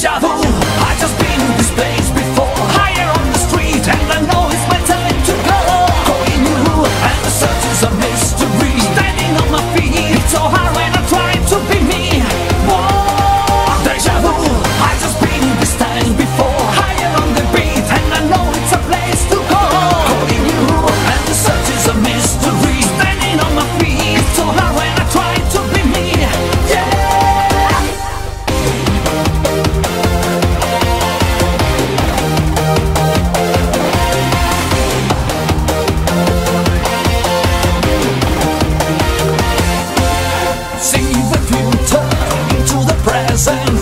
deja vu. I just been in this place see the future into the present.